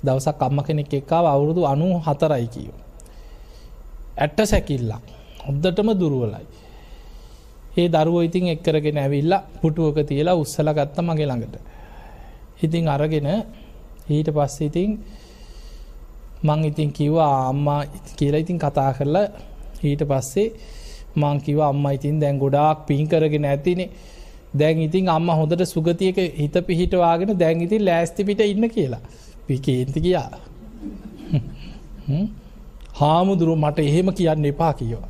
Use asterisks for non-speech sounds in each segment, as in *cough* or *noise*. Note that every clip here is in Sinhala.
දවසක් අම්ම කෙනෙක් එක්කාව අවුරුදු අනු හතරයි කියෝ. ඇට්ට සැකිල්ලක් හොද්දටම දුරුවලයි. ඒ දරුව ඉතින් එක්කරගෙන ඇවිල්ල පුටුවක තියලා උත්සල ගත්ත මගේ ළඟට. ඉතිං අරගෙන ඊට පස්ස ඉතිං මං ඉතින් කිව්වා අම්මා කියලා ඉතින් කතා කරලා ඊට පස්සේ මං කිව අම්ම ඉතින් දැන් ගොඩාක් පින් කරගෙන ඇතිනේ දැන් ඉතින් අම්ම හොඳට සුගතියක හිත පිහිටවාගෙන දැන් ඉතින් ලෑස්තිපිට ඉන්න කියලා පිකේන්ති කියා හාමුදුරුව මට එහෙම කියන්න එපා කියවා.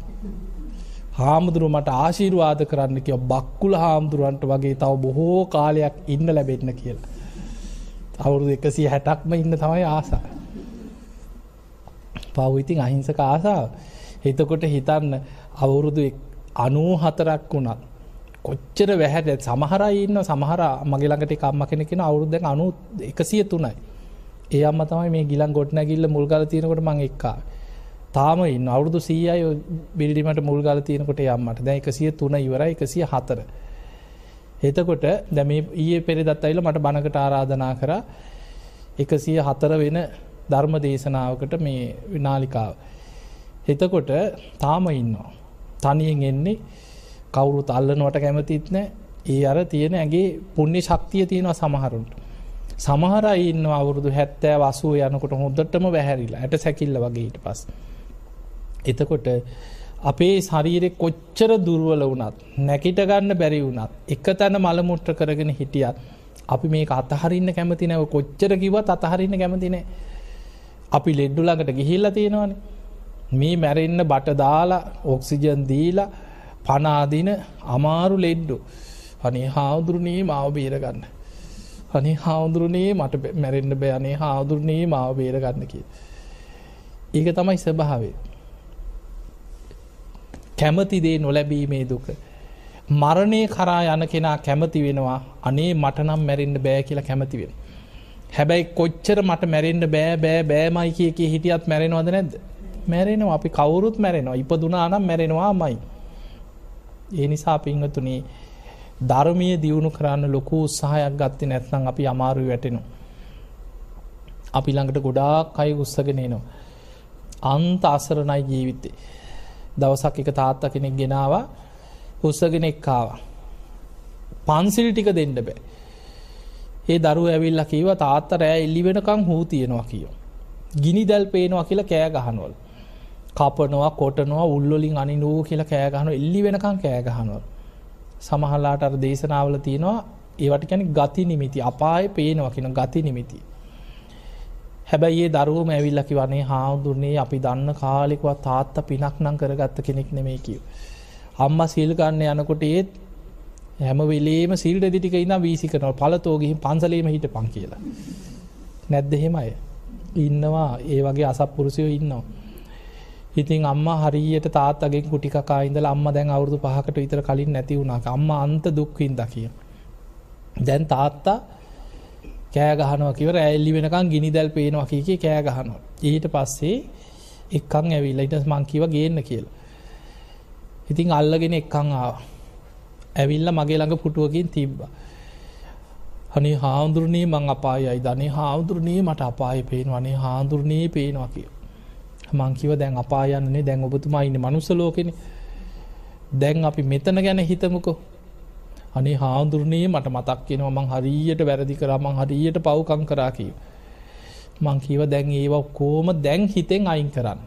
හාමුදුරුව මට ආශීරවාද කරන්න කිය බක්කුල හාමුදුරුවන්ට වගේ තව බොහෝ කාලයක් ඉන්න ලැබෙන්න කියලා. අවුරුදු එකසි හැටක්ම ඉන්න තමයි ආසා. පව්ඉතින් අහිංසක ආසාාව. එතකොට හිතන්න අවුරුදු අනූ හතරක් වුණත්. කොච්චර වැහැට සමහරයි ඉන්න සමහර මගේළඟට කම්ම කෙනෙකෙන අවුරුද්ධ අනු එකසිය තුනයි. ඒ අම්ම තමයි මේ ගිලන් ගොට්නැගිල්ල මුල්ගල තියෙනකොට මං එක්කා. තාම ඉන්න අවුදු සීයයි බිල්ඩිමට මුල් ගල තියෙනකොට යම්මට දැ එකසිය තුන ඉවර එකසිය හතර. එතකොට දැම ඒ පෙරි දත්තයිල මට බණකට ආරාධනා කර එකසිය හතර වෙන ධර්ම දේශනාවකට මේ විනාලිකාව. එතකොට තාම ඉන්නවා. තනියෙන් එන්නේ කවුරු තල්ලනවට කැමතිත් නෑ ඒ අර තියෙන ඇගේ පුුණ්‍ය ශක්තිය තියෙනවා සමහරුන්ට. සමහරයි ඉන්න අවුරුදු හැත්තෑ වසුව යනකොට හොද්දටම වැහැරිලා ඇට සැකිල්ල වගේට පස්. එතකොට අපේ ශරීරෙ කොච්චර දුර්වල වනත් නැකිට ගන්න බැරි වුණත් එක තැන මළමුට්ට කරගෙන හිටියත් අපි මේ අතහරින්න කැමති නැව කොච්චර කිවත් අතහරින්න කැමතිනේ අපි ලෙඩ්ඩු ළඟට ගිහිල්ල තියෙනවාන. මේ මැරෙන්න්න බට දාලා ඔක්සිජන් දීලා පනාදින අමාරු ලෙඩ්ඩු. අනේ හාදුරණී මාව බේරගන්න. අනේ හාමුදුරනේ මට මැරෙන්න්න බෑනේ හාදුරනේ මාව බේරගන්න කිය. ඒක තමයි ස්වභාවේ. කැමතිදේ නොලැබීමේ දුක. මරණය කරා යන කෙනා කැමති වෙනවා අනේ මටනම් මැරෙන්න්න බෑ කියලා කැමතිවෙන. හැබැයි කොච්චර මට මැරෙන්ට බෑ බෑ බෑමයි කිය කිය හිටියත් මැරෙනවාද නැද්ද. මැරෙනවා අපි කවුරුත් මැරෙනවා ඉපදුනා නම් මැරෙනවා මයි. ඒ නිසා පිංහතුනේ ධර්මය දියුණු කරන්න ලොකු උත්සාහයක් ගත්ත නැත්නම් අපි අමාරු වැටෙනු. අපි ළඟට ගොඩාක් අයි උත්සගෙනනවා. අන්ත අසරණයි ජීවිතේ. දවසක් එක තාත්ත කෙනෙක් ගෙනවා උත්සගෙන එක්කාව. පන්සිල් ටික දෙන්න බෑ. ඒ දරු ඇවිල්ල කිව තාත්ත රෑ එල්ලි වෙනකං හූ තියෙනවා කියෝ. ගිනි දැල් පේනවා කියලා කෑ ගහනොල්. කපනවා කොටනවා උල්ලොලින් අනි නූ කියලා කෑගහන එල්ලි වෙනකං කෑගහනොල්. සමහල්ලාට අර දේශනාවල තියෙනවා ඒවට කැන ගති නිමිති අපාය පේනවා කියෙන ගති නිමිති. හැබැයි ඒ දරුවම ඇවිල්ලකි වනේ හාමුදුරනේ අපි දන්න කාලෙකවත් තාත්ත පිනක් නං කරගත්ත කෙනෙක් නෙමේ කිව්. අම්ම සිල්ගන්න යනකොට ඒත් හැම වෙලේම සිල් දෙටික ඉන්න වීසි කරනව පලතෝගහි පන්සලේම හිට පං කියලා. නැද්දහෙමය ඉන්නවා ඒ වගේ අසප්පුරුසයෝ ඉන්නවා. ඉතින් අම්ම හරියට තාත්තගේ කුටිකා ඉඳල අම්ම දැන් අවුරදු පහකට විතර කලින් නැති වුණක් අම්ම අන්ත දුක්වින් දකිය. දැන් තාත්තා කෑ ගහනවා කිවර ඇල්ලි වෙනකම් ගිනි දැල් පේනවා කියකේ කෑ ගහනවා. ඊට පස්සේ එක්කං ඇවිල්ල ඉට මංකිව ගේන්න කියලා. ඉතින් අල්ලගෙන එක්කං ආව. ඇවිල්ල මගේ ළඟ පුටුවකින් තිබ්බ. හනි හාමුදුරනී මං අපායයි ධනේ හාමුදුරනී මට අපාය පේෙන් වනේ හාදුරනී පේනවා කියෝ. මංකිව දැන් අපායන්නේ දැන් ඔබතුමා ඉන්න මනුසලෝකෙන දැන් අපි මෙතන ගැන හිතමුකෝ. අනේ හාදුරනේ මට මතක් කියෙනවා මං හරියට වැරදි කරා මං හරියට පව්කං කරා කියව මංකිව දැන් ඒවා කෝම දැන් හිතෙන් අයින් කරන්න.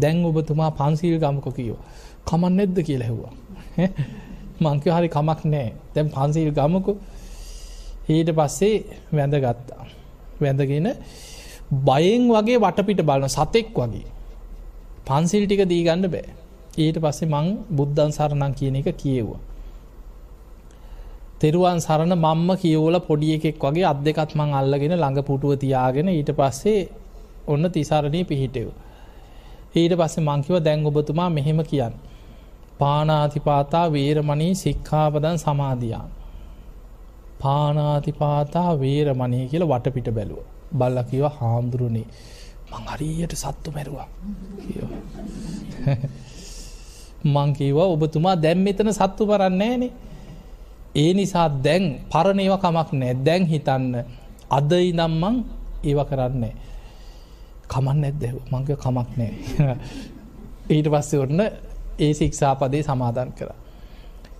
දැන් ඔබතුමා පන්සිල් ගමක කියෝ කමන් නෙද්ද කියලැහවා මංකව හරි කමක් නෑ දැන් පන්සිල් ගමකු. ඊට පස්සේ වැඳ ගත්තා වැඳගෙන බයෙන් වගේ වටපිට බලන සතෙක් වගේ. පන්සිල් ටික දීගන්න බෑ. ඊට පස්සේ මං බුද්ධන් සරණං කියන එක කියව්වා. තෙරුවන් සරණ මම්ම කියවල පොඩිය එකෙක් වගේ අත් දෙකත් මං අල්ලගෙන ළඟ පුටුව තියාගෙන ඊට පස්සේ ඔන්න තිසාරණය පිහිටෙව් ඊට පස්සේ මංකිව දැන් ඔබතුමා මෙහෙම කියන්න. පානාතිපාතා වේරමණී සික්ඛාපදන් සමාධයාන් පානාතිපාතා වේරමණය කියල වටපිට බැලුව. බල්ල කිව හාමුදුරුණේ මං හරියට සත්තු මැරුවා. මංකිවා ඔබතුමා දැම් මෙතන සත්තු කරන්නේනේ ඒ නිසා දැන් පරණේව කමක් නෑ දැන් හිතන්න. අද ඉදම්මං ඒව කරන්නේ කමන්න ඇද මංක කමක් නෑ ඊට පස්සේ ඔන්න ඒ සික්ෂාපදේ සමාධන් කර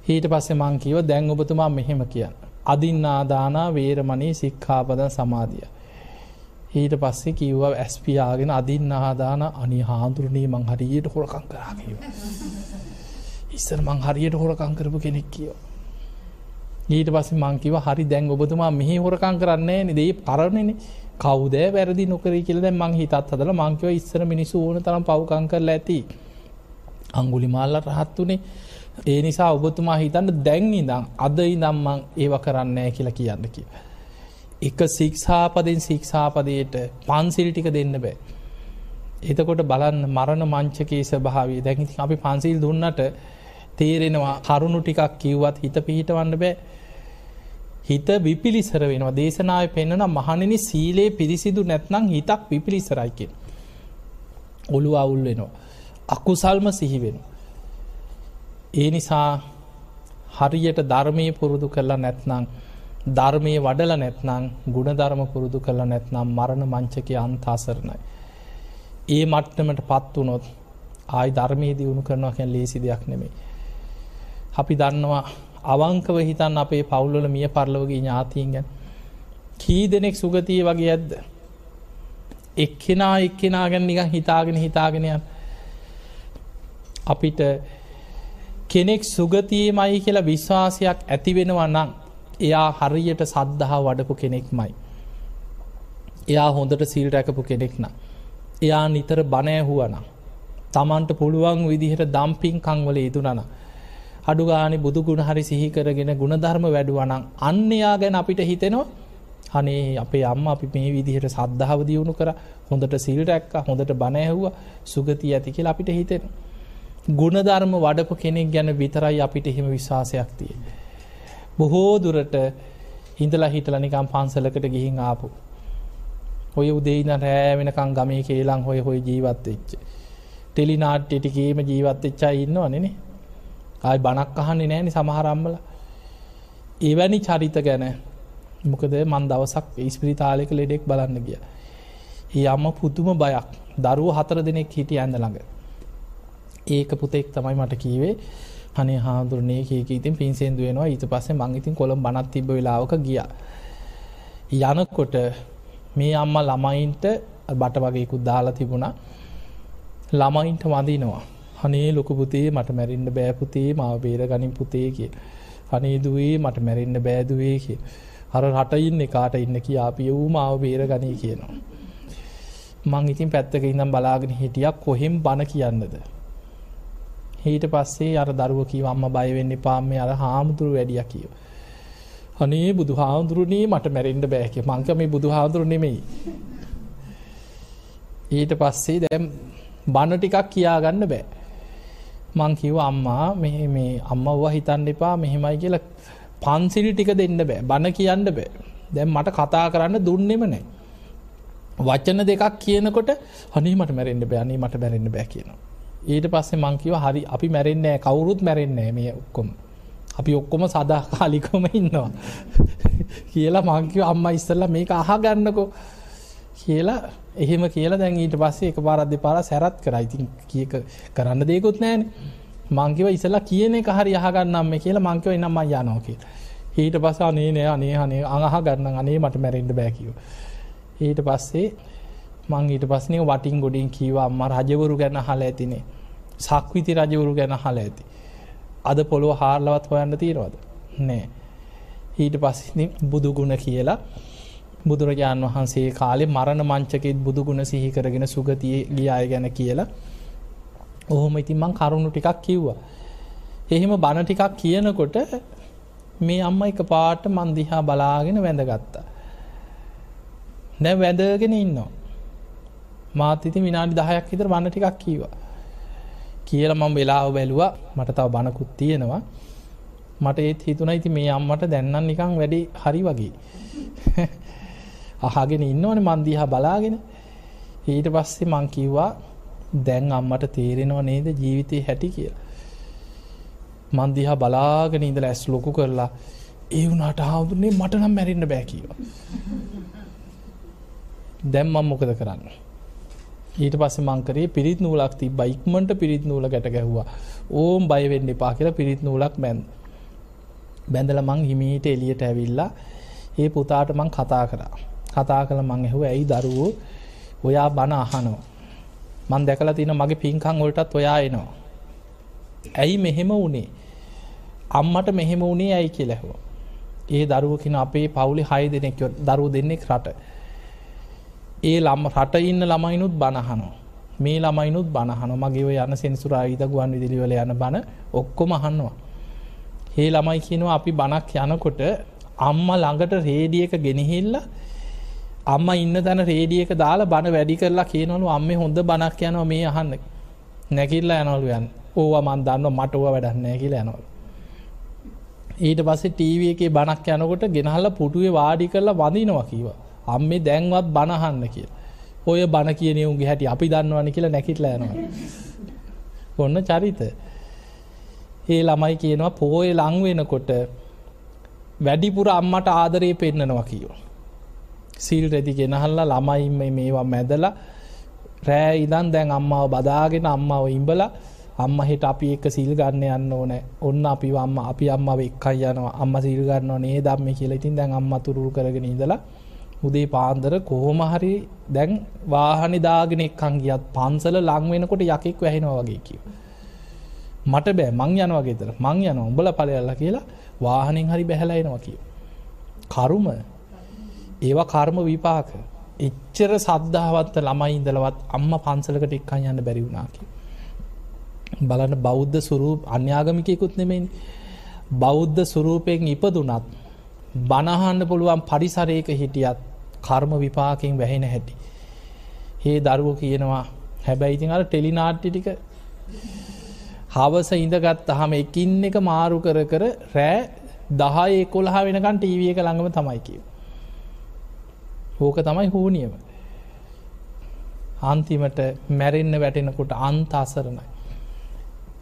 ඊට පස්සේ මංකිව දැන් ඔබතුමා මෙහෙම කියන්න. අදින්නාදානා වේරමණී සික්ඛාපදන් සමාධිය. ඊට පස්සේ කිව්ව ඇස්පියාගෙන අදින් ආදාන අනි හාදුරණී මං හරියට හොරකං කරාකිව. ඉස්සර මං හරියට හොරකං කරපු කෙනෙක් කියව. ඊට පස්සේ මංකිව හරි දැන් ඔබතුමා මෙහි හොරකං කරන්නේ නිදේ පරණන කවුදෑ වැරදි නොකර කියල මං හිතත් හදල මංකව ඉස්සර මිනිස්සු ඕන තරම් පවකං කරලා ඇති. අංගුලි මාල්ල රහත් වනේ ඒ නිසා ඔබතුමා හිතන්න දැන් ඉදම් අද ඉදම්මං ඒව කරන්නේ කියලා කියන්න කිය. එක සික්ෂාපදෙන් සික්ෂාපදයට පන්සිල් ටික දෙන්න බෑ. එතකොට බලන්න මරණ මංචකේ ස්භාවී දැකිති අපි පන්සිල් දුන්නට තේරෙනවා කරුණු ටිකක් කිව්වත් හිත පිහිටවන්න බෑ. හිත විපිලිසර වෙනවා. දේශනාව පෙන්න්නන මහණනි සීලේ පිරිසිදු නැත්නම් හිතක් විපිලිසරයිකෙන් ඔළු අවුල් වෙනවා. අකුසල්ම සිහිවෙන ඒ නිසා හරියට ධර්මය පුරුදු කරලා නැත්නං ධර්මය වඩල නැත්නම් ගුණධර්ම පුරුදු කළ නැත්නම් මරණ මංචකය අන්තාසරණයි. ඒ මට්ටමට පත් වනොත් ආයි ධර්මය දියුණු කරනවා කැන් ලේසි දෙයක් නෙමේ. අපි දන්නවා අවංකව හිතන් අපේ පවුල්ලල මිය පරලෝගේ ඥාතිීන්ගැන් කී දෙනෙක් සුගතිය වගේ ඇද්ද. එක්කෙනා එක්කෙනාගැන් නිකන් හිතාගෙන හිතාගෙනයන් අපිට කෙනෙක් සුගතියමයි කියලා විශ්වාසයක් ඇතිවෙනවා නං එයා හරියට සද්ධහා වඩපු කෙනෙක්මයි. එයා හොඳට සිල් රැකපු කෙනෙක්න. එයා නිතර බනෑහුවන. තමන්ට පුළුවන් විදිහට දම්පින් කංවල ඉතුනන. අඩුගානි බුදු ගුණ හරි සිහි කරගෙන ගුණධර්ම වැඩුවනං අන්නයා ගැන අපිට හිතෙනවා අනේ අපේ අම්ම අපි මේ විදිහට සද්ධාව දියුණු කර හොඳට සිල් රැක්ක හොඳට බනෑහුව සුගති ඇති කියලා අපිට හිතෙන. ගුණධර්ම වඩපු කෙනෙක් ගැන විතරයි අපිට එහෙම විශ්වාසයක් තිය. බොහෝ දුරට හිඳලා හිටල නිකම් පන්සලකට ගිහින් ආපු. ඔය උදේන රෑ වෙනකං ගමේ කේලං හොය හොය ජීවත් එච්ච. ටෙලිනාට්ටිටිකේම ජීවත් එච්චා ඉන්න අනෙන ආයි බනක් අහන්නේ නෑනි සමහරම්බල එවැනි චරිත ගැන මොකද මන් දවසක් ඉස්පිරිතාලෙක ලෙඩෙක් බලන්න ගිය. ඒ අම්ම පුතුම බයක් දරුව හතර දෙනෙක් හිටිය ඇඳ ළඟ. ඒක පුතෙක් තමයි මට කීවේ අනේ හාදුරනේ කියක ඉතින් පින්සෙන්දු වෙනවා ඊට පස්සේ මං ඉතින් කොළඹ බනත් තිබ වෙලාවක ගියා. යනකොට මේ අම්ම ළමයින්ට බට වගේකුත් දාලා තිබුණා ළමයින්ට වදිනවා. අනේ ලොකුපුතේ මට මැරින්න බෑපුතේ මාව බේර ගනින් පුතේ කිය. අනේ දුවේ මට මැරෙන්න බෑදුවේ කිය. හර රටඉන්න කාට ඉන්න කියාපිය වූ මාව බේර ගනී කියනවා. මං ඉතින් පැත්තක ඉඳම් බලාගෙන හිටියක් කොහෙම් බණ කියන්නද. ඊට පස්සේ අර දරුව කිව අම්ම බයවෙන්න පාම්මේ අර හාමුදුරු වැඩිය කියව. අනේ බුදු හාමුදුරුණී මට මැරෙන්ඩ බෑක මංක මේ බුදු හාදුරු නෙමෙයි. ඊට පස්සේ දැම් බණ ටිකක් කියාගන්න බෑ. මං කිව අම්මා මෙ මේ අම්මවා හිතන්න එපා මෙහෙමයි කියලා පන්සිලි ටික දෙන්න බෑ බණ කියන්න බෑ දැම් මට කතා කරන්න දුන්නෙම නෑ. වචන දෙකක් කියනකොට හනීමට මැරෙන්න්න බෑනී මට බැරෙන්න්න බෑ කියනවා. ඊට පස්සේ මංකිව හරි අපි මැරෙන්නේ කවුරුත් මැරෙන්නේ මේ ඔක්කොම. අපි ඔක්කොම සදා කාලිකොම ඉන්නවා. *laughs* කියලා මංකිව අම්ම ඉස්සල්ල මේක අහගන්නකෝ. කියලා එහෙම කියලා දැන් ඊට පස්සේ එක පාරද්දි පාර සැරත් කර. ඉතින් කියක කරන්න දෙකුත් නෑන මංකිව ඉසලා කියන එක හරි අහගන්නම් කියලා මංකව එනම් යනෝ කිය ඊට පස අනේ නෑ අනේ හනේ අහ ගන්න අනේ මට මැරෙන්ඩ බැකිව ඊට පස්සේ මං ඊට පස්නේ වටින් ගොඩින් කීවා අම්ම රජවරු ගැන හල ඇතිනේ සක්විති රජවරු ගැන හල ඇති. අද පොළොව හාරලවත් හොයන්න තියෙනවද? නෑ. ඊට පස්සිනි බුදුගුණ කියලා බුදුරජාණන් වහන්සේ කාලේ මරණ මංචකෙත් බුදුගුණ සිහි කරගෙන සුගතිය ගියාය ගැන කියලා. ඔහොම ඉතින් මං කරුණු ටිකක් කිව්වා. එහෙම බණ ටිකක් කියනකොට මේ අම්ම එක පාට මන්දිහා බලාගෙන වැඳගත්තා. නැ වැදගෙන ඉන්නවා? මාත් ඉති විනාඩි දහයක් හිතර වන්න ටිකක් කීවා. කියල මම වෙලාව බැලුවා. මට තව බණකුත් තියෙනවා. මට ඒත් හිතුන ඉති මේ අම්මට දැන්නන් නිකං වැඩි හරි වගේ. අහගෙන ඉන්නවන මන්දිහා බලාගෙන. ඊට පස්සේ මං කිව්වා දැන් අම්මට තේරෙනවා නේද ජීවිතය හැටි? කිය මන්දිහා බලාගෙන ඉඳල ඇස් ලොකු කරලා ඒ වුණට හාදුරන්නේ මට නම් මැරෙන්න්න බෑ කියවා දැම්මම් මොකද කරන්න. ඊට පස්ස මංකරේ පිරිත් නූලක් ති බයික්මට පිරිත් නූල ගැට ගැහ්වා. ඕම් බයවෙන්න එපා කියලා පිරිත් නූලක් මැන් බැඳල මං හිමීට එලියට ඇවිල්ලා ඒ පුතාට මං කතා කරා. කතා කළ මං ඇහුව ඇයි දරුවෝ ඔයා බණ අහනෝ මන් දැකලා තින මගේ පින්කං ඔලටත් ඔයා එනවා. ඇයි මෙහෙම වනේ? අම්මට මෙහෙම වනේ ඇයි? කියලැහුව ඒ දරුවකින අපේ පවුලි හය දෙනෙක් දරුව දෙන්නෙක් රට. ඒ ළම රට ඉන්න ළමයිනුත් බණහනෝ මේ ළමයිනුත් බණහන මගේ යන සෙන්සුරා ඊත ගුවන් විදිලිවල යන බණ ඔක්කොම අහන්නවා ඒ ළමයි කියනවා අපි බණක් යනකොට අම්ම ළඟට රේඩියක ගෙනහිල්ල අම්ම ඉන්න තැන රේඩියක දාලා බණ වැඩි කරලා කියනවලු අම්ම හොඳ බණක් යනවා මේ අහන්න. නැකිල්ලා යනවලු යන් ඕවා මන් දන්න මටුව වැඩන්නෑ කියලා යනවල. ඊට පස්සේ ටීව එකේ බණක් යනකොට ගෙනහල්ල පුටුවේ වාඩි කරලා වඳනවා කීව අම්මේ දැන්වත් බණහන්න කිය ඔය බණ කියනයුන්ගේ හැටි අපි දන්නවන කියලා නැකිටල යනවා. ඔන්න චරිත. ඒ ළමයි කියනවා පෝය ලංවෙනකොට වැඩිපුර අම්මට ආදරයේ පෙන්න්නනවා කියෝ සිල් රැදි ගෙනහල්ලා ළමයිම මේවා මැදලා රෑ ඉදන් දැන් අම්මාව බදාගෙන අම්මාව ඉම්බල අම්ම හිට අපි එක්ක සිල් ගන්න යන්න ඕනෑ. ඔන්න අපි අම්ම අපි අම්මාව එක්කයි යනවා. අම්ම සිල් ගන්නවා නේ දම්ම කියලා ඉතින් දැන් අම්ම තුරු කරගෙන ඉදලා උදේ පාන්දර කොහොමහරි දැන් වාහනි දාගෙන එක්කං ගියත් පන්සල ලංවෙනකොට යකෙක් වැහෙනවා වගේ කිව. මට බෑ මං යනවාගේතර මං යන උඹල පලයල්ල කියලා වාහනෙන් හරි බැහලයිනවා කිය. කරුම ඒවා කර්ම විපාක එච්චර සද්ධාවත්ත ළමයි ඉඳලවත් අම්ම පන්සලකට එක්කන් යන්න බැරි වුණාකි. බලන්න බෞද්ධ සුරූප අන්‍යාගමිකයකුත් නෙමෙන් බෞද්ධ සුරූපයෙන් ඉපදුනත් බණහන්න පුළුවන් පරිසරයක හිටියත් කර්ම විපාකෙන් වැහෙන හැටි. ඒ දරුව කියනවා හැබැයිතින් අර ටෙලිනාට්ටි ටික හවස ඉඳගත් හම එකින් එක මාරු කර කර රෑ දහය කොල්හා වෙනකන් ටීවිය එක ළඟම තමයි කිව. හෝක තමයි හෝනියම. අන්තිමට මැරෙන්න්න වැටෙනකොට අන්ත අසරණයි.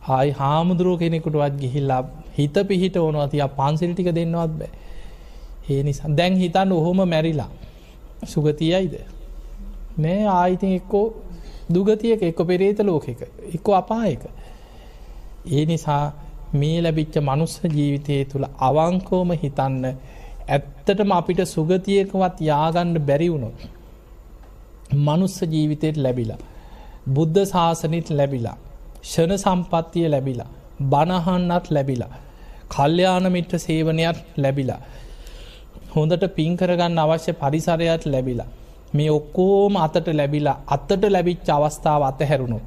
ආයි හාමුදුරුව කෙනෙකුටවත් ගිහිල්ලා හිත පිහිට ඕනවා තිය පන්සිල්ටික දෙන්නවත් බෑ. ඒ නිසා දැන් හිතන්න ඔහොම මැරිලා සුගතියයිද? නෑ ආයිතින් එක්කෝ දුගතියක එක්ක පෙරේත ලෝකෙක එක්කො අපායක. ඒ නිසා මේ ලැබිච්ච මනුස්ස ජීවිතය තුළ අවංකෝම හිතන්න ඇත්තටම අපිට සුගතියකවත් යාගණ්ඩ බැරිවුණොත් මනුස්ස ජීවිතයට ලැබිලා බුද්ධ ශාසනිත් ලැබිලා ෂණ සම්පත්තිය ලැබිලා බණහන්නත් ලැබිලා කල්්‍යයානමිට්‍ර සේවනයක් ලැබිලා හොඳට පින් කරගන්න අවශ්‍ය පරිසරයක් ලැබිලා. මේ ඔක්කෝම අතට ලැබිලා අත්තට ලැබිච්ච අවස්ථාව අත හැරුණු.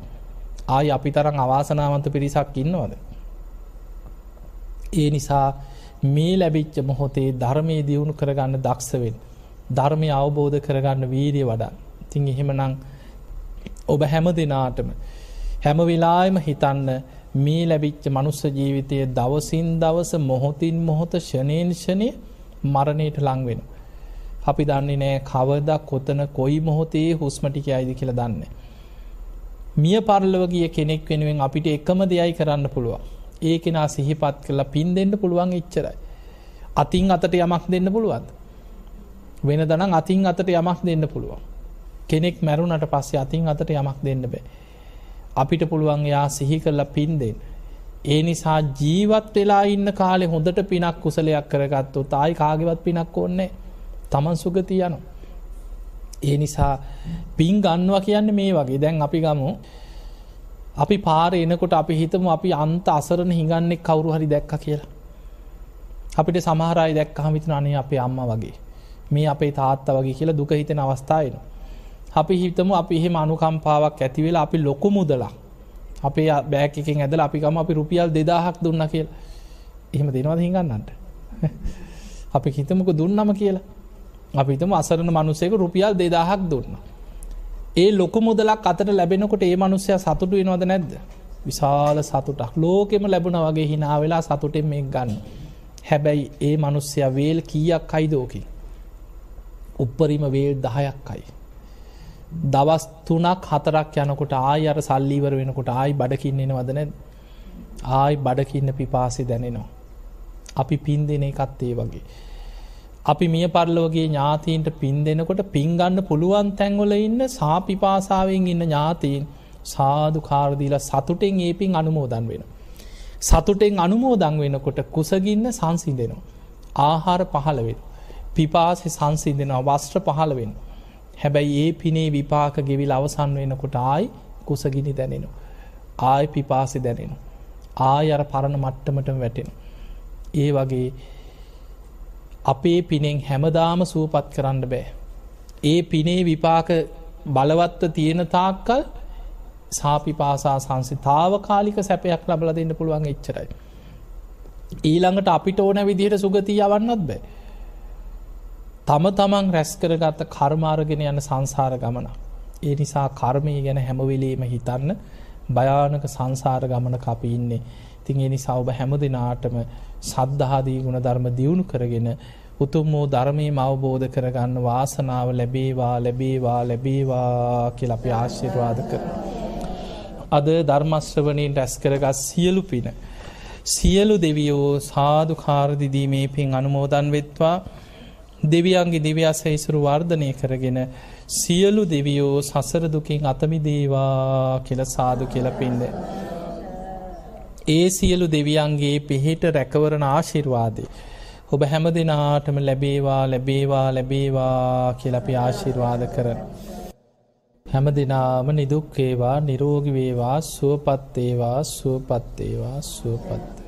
ආය අපි තරම් අවාසනාවන්ත පිරිසක් ඉන්නවද. ඒ නිසා මේ ලැබිච්ච මොහොතේ ධර්මය දියුණු කරගන්න දක්ෂවෙන්. ධර්මය අවබෝධ කරගන්න වීරිය වඩා. තින් එහෙමනං ඔබ හැම දෙනාටම හැම වෙලායම හිතන්න මේ ලැබිච්ච මනුස්ස ජීවිතය දවසින් දවස මොහොතින් මොහොත ෂනේෂණය මරණයට ලංවෙන. අපි දන්නේ නෑ කවද කොතන කොයි මොහොතේ හුස්මටික අයිද කියල දන්න. මිය පරලවගිය කෙනෙක් වෙනුවෙන් අපිට එකම දෙයයි කරන්න පුළුවන්. ඒ කෙනා සිහිපත් කරලා පින් දෙන්න පුළුවන් එච්චරයි. අතින් අතට යමක් දෙන්න පුළුවන්ද. වෙන දනම් අතින් අතට යමක් දෙන්න පුළුවන්. කෙනෙක් මැරුණට පස්සේ අතින් අතට යමක් දෙන්න බෑ. අපිට පුළුවන් යා සිහි කරලා පින් දෙන්න. ඒ නිසා ජීවත් වෙලා ඉන්න කාලෙ හොඳට පිනක් කුසලයක් කරගත්තු තායි කාගෙවත් පිනක් ඕන්නේ තමන් සුගති යනු. ඒ නිසා පින් ගන්නවා කියන්න මේ වගේ දැන් අපි ගමු අපි පාර එනකොට අපි හිතම අපි අන්ත අසරණ හිඟන්නෙක් කවුරු හරි දැක්ක කියලා. අපිට සමහරයි දැක් හමිතන අනේ අපේ අම්ම වගේ මේ අපේ තාත්ත වගේ කියලා දුක හිතෙන අවස්ථායන. අපි හිතම අපි එහෙම අනුකම්පාවක් ඇතිවෙලා අපි ලොකු මුදලා අපේ බෑක එකෙන් ඇදල අපිකම අපි රුපියල් දෙදාහක් දුන්න කියල. එහෙම දෙනවද හිඟන්නන්ට? *laughs* අපි හිතමක දුන්නම කියලා. අපිතම අසරන මනුසයක රුපියල් දෙදාහක් දුන්න. ඒ ලොක මුදලක් අතට ලැබෙනකොට ඒ මනුස්සය සතුටු වෙනවද නැද්ද? විශාල සතුටක්. ලෝකෙම ලැබුණ වගේ හිනා වෙලා සතුටෙන් මේ ගන්න. හැබැයි ඒ මනුස්්‍යය වේල් කීයක් අයිදෝකි උප්පරිම වේල් දහයක්කයි දවස් තුනක් හතරක් යනකොට ආය අර සල්ලීවර වෙනකොට ආයි බඩකින්නෙන වදන ආයි බඩකින්න පිපාසි දැනෙනවා. අපි පින් දෙන එකත්තේ වගේ. අපි මිය පරලෝගේ ඥාතීන්ට පින් දෙනකොට පින්ගන්න පුළුවන් තැන්වල ඉන්න සාපිපාසාවෙන් ඉන්න ඥාතීන් සාධු කාරදීලා සතුටෙන් ඒපින් අනුමෝදන් වෙන. සතුටෙන් අනුමෝදං වෙනකොට කුසගින්න සංසිදෙනවා. ආහාර පහළ වෙන. පිපාසෙ සංසිදෙනවා වස්ත්‍ර පහළ වෙන. හැබැයි ඒ පිනේ විපාක ගෙවිල් අවසන් වෙනකොට ආයි කුසගිනි දැනෙනවා. ආය පිපාසි දැනෙනවා. ආය අර පරණ මට්ටමට වැටෙන. ඒ වගේ අපේ පිනෙන් හැමදාම සූපත් කරන්න බෑ. ඒ පිනේ විපාක බලවත්ව තියෙන තාක්කල් සාපිපාසා සංසිතාව කාලික සැපයක් ලබල දෙන්න පුළුවන් එච්චරයි. ඊළඟට අපිට ඕන විදිහට සුගතිය යවන්නත් බෑ. තම තමන් රැස්කරගත්ත කර්මාරගෙන යන සංසාර ගමන. ඒ නිසා කර්මය ගැන හැමවෙලීම හිතන්න භයානක සංසාර ගමන අපි ඉන්නේ. තින් එනි සවබ හැම දෙනාටම සද්ධහාදී ගුණ ධර්ම දියුණු කරගෙන උතුම් වූ ධර්මය අවබෝධ කරගන්න වාසනාව ලැබේවා ලැබේවා ලැබේවා කියල අපි ආශිර්වාද කර. අද ධර්මශ්‍රවනයෙන් රැස් කරගත් සියලු පින. සියලු දෙවියෝ සාධු කාරදිදීමේ පින් අනුමෝදන් වෙත්වා දෙවියන්ගේ දෙවියසයිසුරු වර්ධනය කරගෙන සියලු දෙවියෝ සසර දුකින් අතමිදේවා කියල සාදු කියල පින්ද. ඒ සියලු දෙවියන්ගේ පිහිට රැකවරණ ආශිර්වාදේ. ඔබ හැම දෙනාටම ලැබේවා ලැබේවා ලැබේවා කියලපි ආශිර්වාද කරන. හැම දෙනාම නිදුක්කේවා නිරෝගි වේවා සුවපත්තේවා සුවපත්තේවා සුවපත්ත.